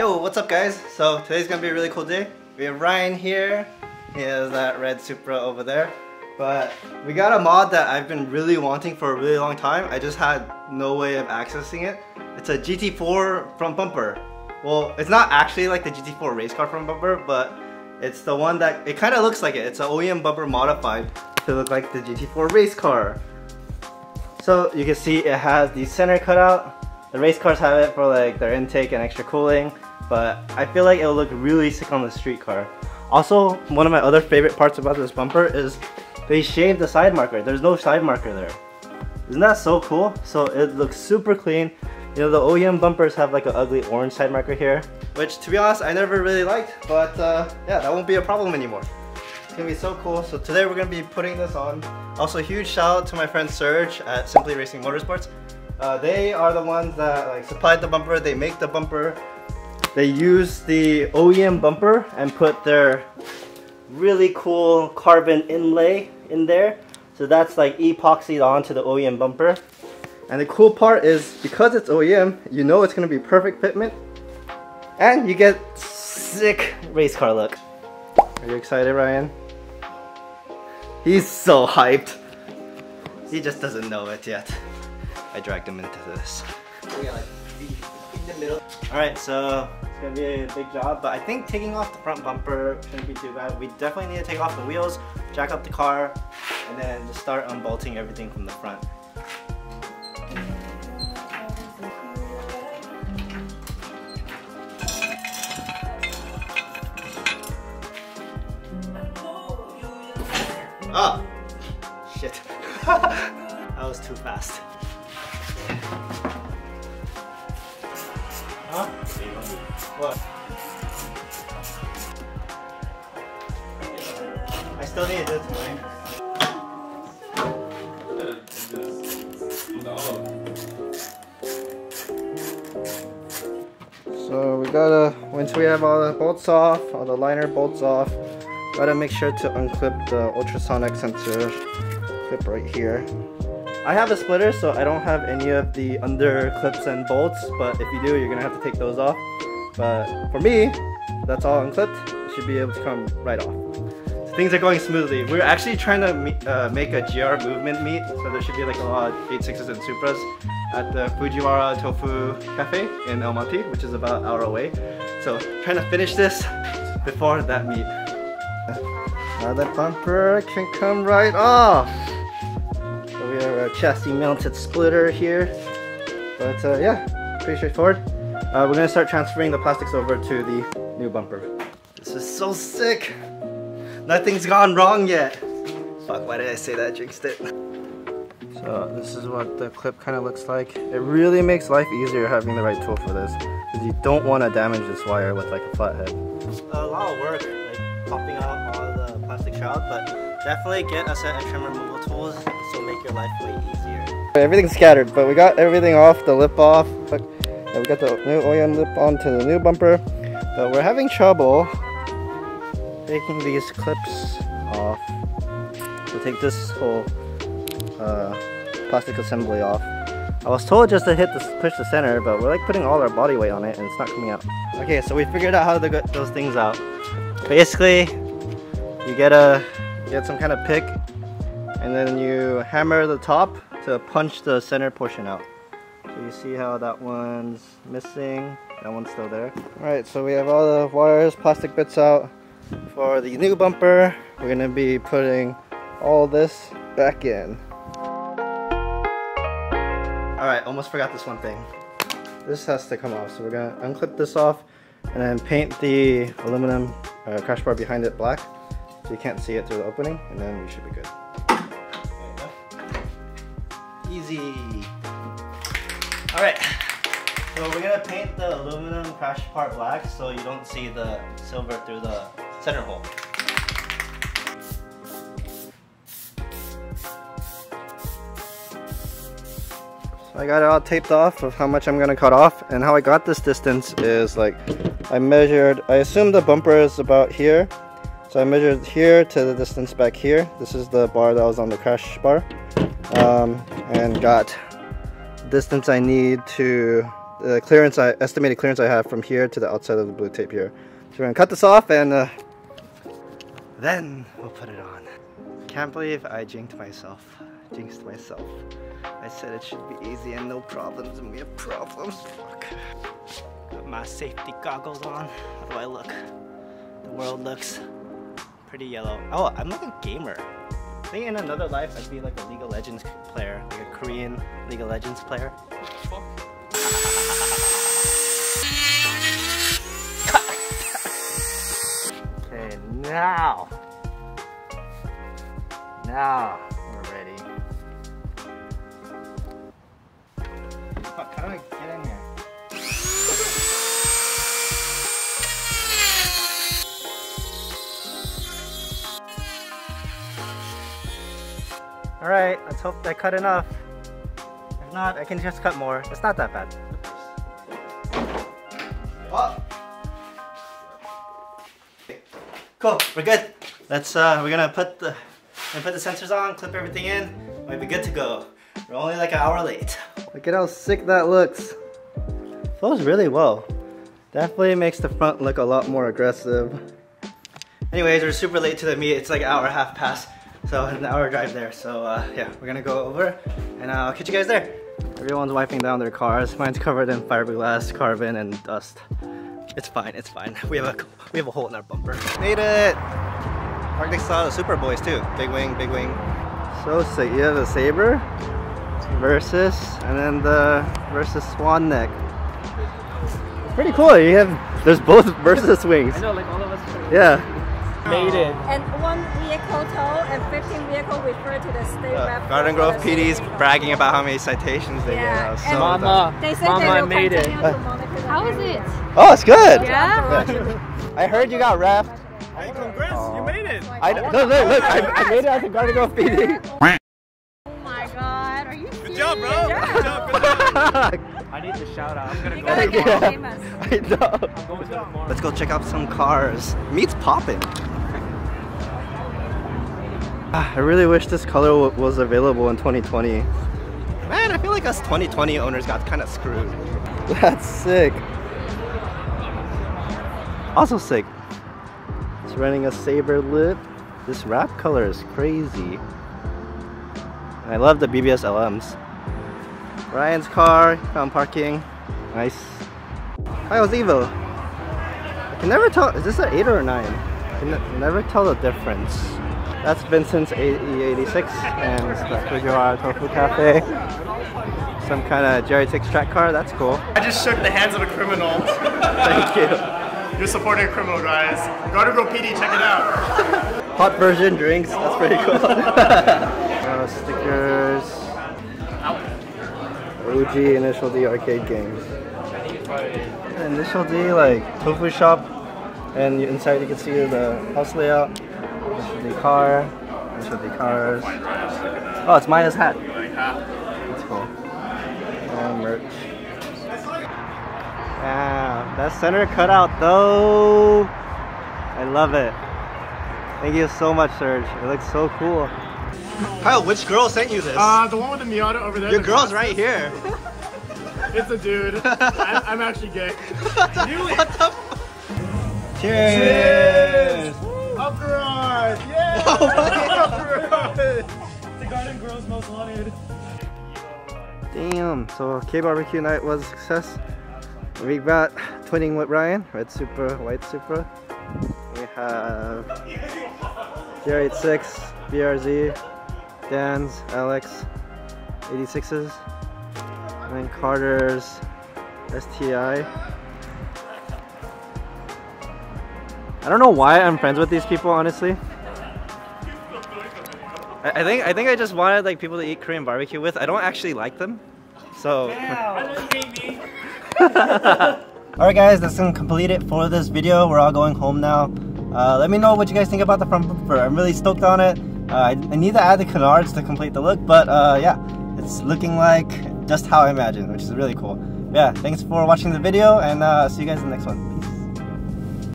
Yo, what's up guys? So today's gonna be a really cool day. We have Ryan here. He has that red Supra over there. But we got a mod that I've been really wanting for a really long time. I just had no way of accessing it. It's a GT4 front bumper. Well, it's not actually like the GT4 race car front bumper, but it's the one that, it kind of looks like it. It's an OEM bumper modified to look like the GT4 race car. So you can see it has the center cutout the race cars have it for like their intake and extra cooling, but I feel like it'll look really sick on the street car. Also, one of my other favorite parts about this bumper is they shaved the side marker. There's no side marker there. Isn't that so cool? So it looks super clean. You know, the OEM bumpers have like an ugly orange side marker here, which to be honest, I never really liked, but uh, yeah, that won't be a problem anymore. It's gonna be so cool. So today we're gonna be putting this on. Also, huge shout out to my friend Serge at Simply Racing Motorsports. Uh, they are the ones that like supplied the bumper, they make the bumper. They use the OEM bumper and put their really cool carbon inlay in there. So that's like epoxied onto the OEM bumper. And the cool part is because it's OEM, you know it's gonna be perfect fitment. And you get sick race car look. Are you excited, Ryan? He's so hyped. He just doesn't know it yet. I dragged him into this. Alright, so it's gonna be a big job, but I think taking off the front bumper shouldn't be too bad. We definitely need to take off the wheels, jack up the car, and then just start unbolting everything from the front. Ah! Shit. that was too fast. Huh? What? I still need this one. So we gotta, once we have all the bolts off, all the liner bolts off, gotta make sure to unclip the ultrasonic sensor clip right here. I have a splitter, so I don't have any of the under clips and bolts, but if you do, you're gonna have to take those off. But for me, that's all unclipped. It should be able to come right off. So things are going smoothly. We're actually trying to uh, make a GR movement meet, so there should be like a lot of 86s and Supras at the Fujiwara Tofu Cafe in El Monte, which is about an hour away. So trying to finish this before that meet. Now that bumper can come right off we have our chassis mounted splitter here. But uh, yeah, pretty straightforward. Uh, we're gonna start transferring the plastics over to the new bumper. This is so sick. Nothing's gone wrong yet. Fuck, why did I say that? Jinxed it. So this is what the clip kind of looks like. It really makes life easier having the right tool for this. Because you don't want to damage this wire with like a flathead. A lot of work, like popping out all the plastic shroud, but definitely get a set of trim removal tools will make your life way easier. Everything's scattered, but we got everything off, the lip off. Look, we got the new OEM lip onto the new bumper, but we're having trouble taking these clips off. To take this whole uh, plastic assembly off. I was told just to hit the push the center, but we're like putting all our body weight on it and it's not coming out. Okay, so we figured out how to get those things out. Basically, you get a get some kind of pick and then you hammer the top to punch the center portion out. So you see how that one's missing, that one's still there. Alright, so we have all the wires, plastic bits out. For the new bumper, we're to be putting all this back in. Alright, almost forgot this one thing. This has to come off, so we're to unclip this off and then paint the aluminum uh, crash bar behind it black so you can't see it through the opening and then we should be good. Easy. All right, so we're gonna paint the aluminum crash part black so you don't see the silver through the center hole. So I got it all taped off of how much I'm gonna cut off and how I got this distance is like I measured, I assume the bumper is about here so I measured here to the distance back here. This is the bar that was on the crash bar um, and got distance I need to the clearance I estimated clearance I have from here to the outside of the blue tape here. So we're gonna cut this off and uh, then we'll put it on. Can't believe I jinked myself. Jinxed myself. I said it should be easy and no problems and we have problems. Fuck. Got my safety goggles on. How do I look? The world looks pretty yellow. Oh, I'm like a gamer. I think in another life I'd be like a League of Legends player, like a Korean League of Legends player. okay, now, now we're ready. Fuck, how do I Alright, let's hope I cut enough. If not, I can just cut more. It's not that bad. Oh. Cool, we're good. Let's uh we're gonna put the gonna put the sensors on, clip everything in, We might be good to go. We're only like an hour late. Look at how sick that looks. Flows really well. Definitely makes the front look a lot more aggressive. Anyways, we're super late to the meet. It's like an hour and a half past. So an hour drive there. So uh, yeah, we're gonna go over and uh, I'll catch you guys there. Everyone's wiping down their cars. Mine's covered in fiberglass, carbon, and dust. It's fine, it's fine. We have a we have a hole in our bumper. Made it! Park next to the Supra Boys too. Big wing, big wing. So sick. You have a Saber, Verus, and then the Verus Swan Neck. Pretty cool. You have there's both Verus wings. I know, like all of us Yeah. Made it. And one vehicle tow and 15 vehicle referred to the state Uh, rep. Garden Grove the PD's safety. bragging about how many citations they Yeah, get. and- now. Mama, They said Mama, they I will made it. continue to monitor the How is it? Oh, it's good. Yeah? I heard you got wrapped. Hey, congrats, you made it. I look, look, look! I, I made it out to Garden Grove PD. Oh my god, are you serious? Good job, bro. Good job. Good job. I need the shout out. I'm gonna You go. gotta get Yeah. famous. I know. I'm going to tomorrow. Let's go check out some cars. Meet's popping. Ah, I really wish this color was available in 2020. Man, I feel like us 2020 owners got kind of screwed. That's sick. Also sick. It's running a saber lip. This wrap color is crazy. I love the BBS LMs. Ryan's car, found parking. Nice. Hi, Evo. I can never tell. Is this an 8 or a 9? I can ne- never tell the difference. That's Vincent's AE86 and it's the Fujiwara Tofu Cafe. Some kind of Jerry Six track car. That's cool. I just shook the hands of a criminal. Thank you. You're supporting a criminal, guys. Gotta go PD, check it out. Hot version drinks. That's pretty cool. uh, stickers. OG Initial D arcade games. Initial D like tofu shop, and inside you can see the house layout. Initial D car. Initial D cars. Oh, it's Maya's hat. That's cool. And merch. Yeah, that center cutout though. I love it. Thank you so much, Serge. It looks so cool. Kyle, which girl sent you this? Uh, the one with the Miata over there. Your the girl's glasses. right here. It's a dude. I'm, I'm actually gay. what the? F- Cheers. Uproar! Yeah! Oh Uproar! the Garden Girls most wanted. Damn. So K barbecue night was a success. We got twinning with Ryan, red Supra, white Supra. We have GR86, BRZ, Dan's, Alex, 86s, and then Carter's STI. I don't know why I'm friends with these people, honestly. I, I think I think I just wanted like people to eat Korean barbecue with. I don't actually like them, so. Alright guys, that's gonna complete it for this video. We're all going home now. Uh, let me know what you guys think about the front bumper. I'm really stoked on it. Uh, I, I need to add the canards to complete the look, but uh, yeah, it's looking like just how I imagined, which is really cool. Yeah, thanks for watching the video, and uh, see you guys in the next one. Peace.